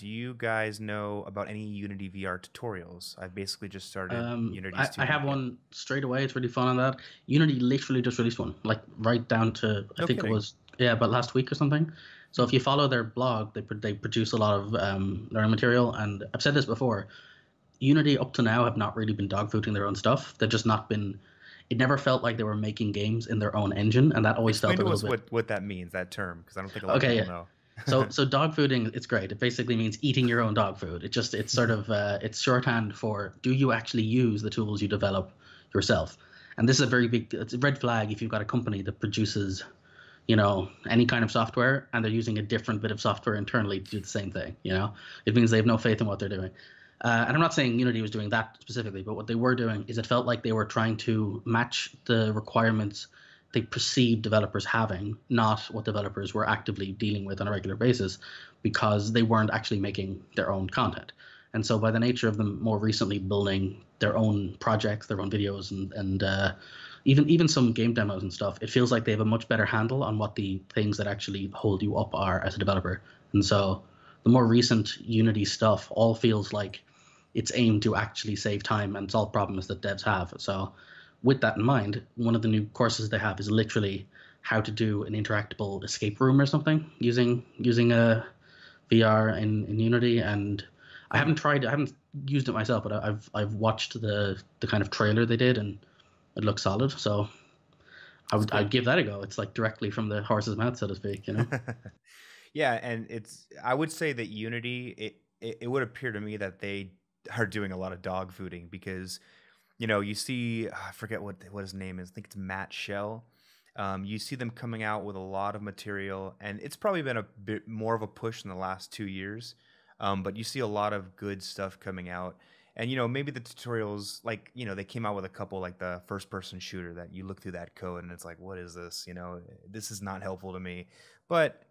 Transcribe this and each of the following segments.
Do you guys know about any Unity VR tutorials? I've basically just started Um, Unity. I, I have one straight away. It's really fun on that. Unity literally just released one, like right down to I No think kidding. it was yeah, about last week or something. So if you follow their blog, they they produce a lot of um, learning material, and I've said this before. Unity up to now have not really been dogfooding their own stuff. They've just not been. It never felt like they were making games in their own engine, and that always Explain felt a little bit. what, what that means, that term, because I don't think a lot Okay, of people yeah. know. So so dog fooding it's great. It basically means eating your own dog food. It just it's sort of uh, it's shorthand for do you actually use the tools you develop yourself? And this is a very big it's a red flag if you've got a company that produces you know any kind of software and they're using a different bit of software internally to do the same thing you know? It means they have no faith in what they're doing. Uh, and i'm not saying unity was doing that specifically but what they were doing is it felt like they were trying to match the requirements they perceived developers having, not what developers were actively dealing with on a regular basis, because they weren't actually making their own content. And so, by the nature of them more recently building their own projects, their own videos, and and uh, even even some game demos and stuff, it feels like they have a much better handle on what the things that actually hold you up are as a developer. And so, the more recent Unity stuff all feels like it's aimed to actually save time and solve problems that devs have. So with that in mind, one of the new courses they have is literally how to do an interactable escape room or something using using a VR in, in Unity. And I haven't tried, I haven't used it myself, but I've I've watched the the kind of trailer they did, and it looks solid. So I would I'd give that a go. It's like directly from the horse's mouth, so to speak. You know. yeah, and it's I would say that Unity it, it it would appear to me that they are doing a lot of dog fooding because you know you see I forget what what his name is I think it's Matt Schell. Um, you see them coming out with a lot of material, and it's probably been a bit more of a push in the last two years. Um, but you see a lot of good stuff coming out, and you know maybe the tutorials like you know they came out with a couple like the first person shooter that you look through that code and it's like what is this you know this is not helpful to me, but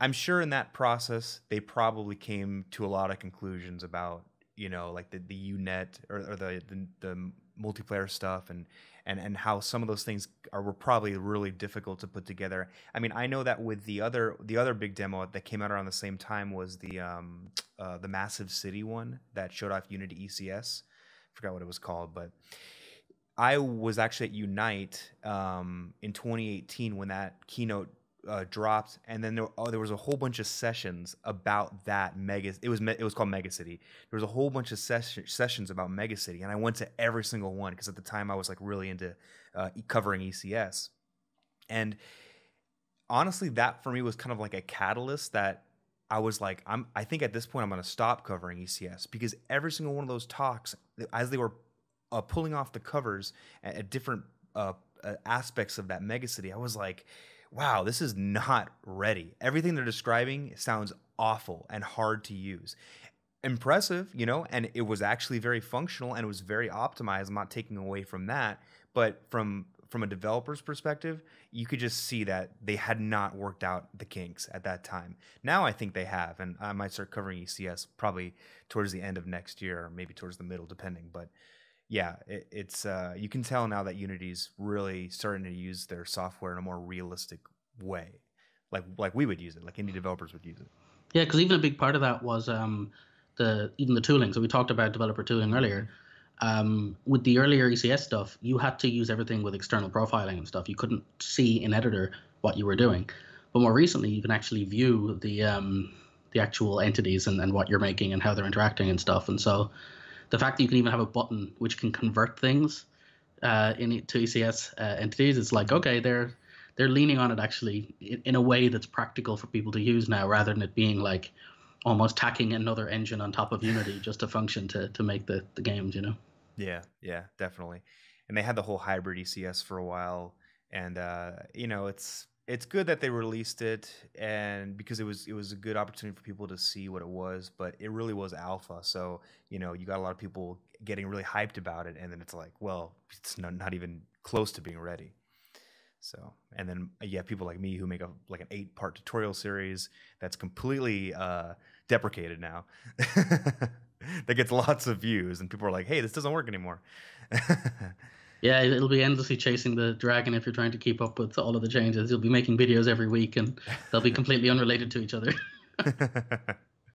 I'm sure in that process they probably came to a lot of conclusions about you know like the the UNet or, or the, the the multiplayer stuff and and and how some of those things are were probably really difficult to put together. I mean, I know that with the other the other big demo that came out around the same time was the um uh, the massive city one that showed off Unity ECS. I forgot what it was called, but I was actually at Unite um, in 2018 when that keynote uh, dropped, and then there, oh, there was a whole bunch of sessions about that mega. It was it was called Mega City. There was a whole bunch of ses- sessions about Mega City, and I went to every single one because at the time I was like really into uh, covering ECS, and honestly, that for me was kind of like a catalyst that I was like, I'm. I think at this point I'm going to stop covering ECS because every single one of those talks, as they were uh, pulling off the covers at, at different uh, uh, aspects of that megacity, I was like, wow, this is not ready. Everything they're describing sounds awful and hard to use. Impressive, you know, and it was actually very functional and it was very optimized. I'm not taking away from that, but from from a developer's perspective, you could just see that they had not worked out the kinks at that time. Now I think they have, and I might start covering ECS probably towards the end of next year, or maybe towards the middle, depending. But yeah, it, it's uh, you can tell now that Unity's really starting to use their software in a more realistic way, like like we would use it, like indie developers would use it. Yeah, because even a big part of that was um, the even the tooling. So we talked about developer tooling earlier. Um, with the earlier ECS stuff, you had to use everything with external profiling and stuff. You couldn't see in editor what you were doing. But more recently, you can actually view the um, the actual entities and, and what you're making and how they're interacting and stuff. And so the fact that you can even have a button which can convert things uh, in to ECS uh, entities, it's like okay, they're they're leaning on it actually in, in a way that's practical for people to use now, rather than it being like almost tacking another engine on top of Unity just to function to to make the the games. You know. Yeah, yeah, definitely. And they had the whole hybrid ECS for a while, and uh, you know, it's it's good that they released it, and because it was it was a good opportunity for people to see what it was, but it really was alpha. So you know, you got a lot of people getting really hyped about it, and then it's like, well, it's not, not even close to being ready. So, and then you have people like me who make a like an eight part tutorial series that's completely uh, deprecated now. that gets lots of views, and people are like, "Hey, this doesn't work anymore." Yeah, it'll be endlessly chasing the dragon if you're trying to keep up with all of the changes. You'll be making videos every week, and they'll be completely unrelated to each other.